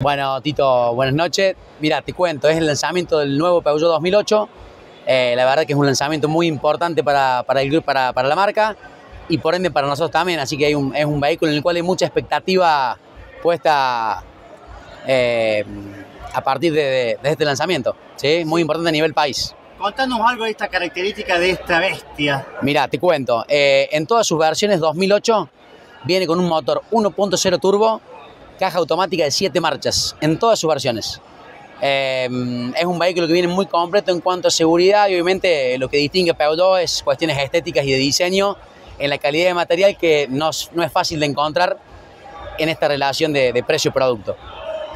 Bueno, Tito, buenas noches. Mira, te cuento, es el lanzamiento del nuevo Peugeot 2008. Eh, la verdad que es un lanzamiento muy importante para, para, el, para, para la marca y por ende para nosotros también. Así que es un vehículo en el cual hay mucha expectativa puesta eh, a partir de, este lanzamiento. ¿sí? Muy importante a nivel país. Contanos algo de esta característica de esta bestia. Mira, te cuento. Eh, en todas sus versiones 2008 viene con un motor 1.0 turbo caja automática de 7 marchas en todas sus versiones. Eh, es un vehículo que viene muy completo en cuanto a seguridad y obviamente lo que distingue a Peugeot es cuestiones estéticas y de diseño en la calidad de material que no, no es fácil de encontrar en esta relación de, de precio-producto.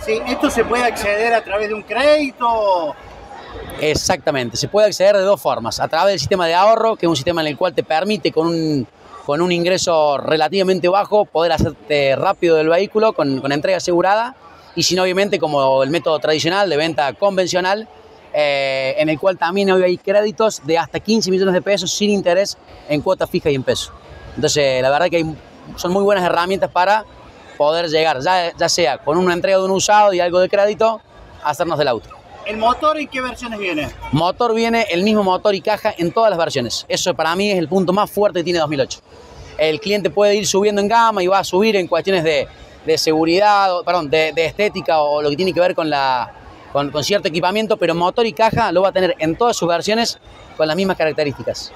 Sí, ¿esto se puede acceder a través de un crédito? Exactamente, se puede acceder de dos formas, a través del sistema de ahorro, que es un sistema en el cual te permite con un con un ingreso relativamente bajo, poder hacerte rápido del vehículo con, entrega asegurada y sin obviamente como el método tradicional de venta convencional, eh, en el cual también hoy hay créditos de hasta 15 millones de pesos sin interés en cuotas fijas y en pesos. Entonces, la verdad que son muy buenas herramientas para poder llegar, ya, ya sea con una entrega de un usado y algo de crédito, a hacernos del auto. ¿El motor en qué versiones viene? Motor viene el mismo motor y caja en todas las versiones. Eso para mí es el punto más fuerte que tiene 2008. El cliente puede ir subiendo en gama y va a subir en cuestiones de, seguridad, perdón, de, estética o lo que tiene que ver con, la, con cierto equipamiento, pero motor y caja lo va a tener en todas sus versiones con las mismas características.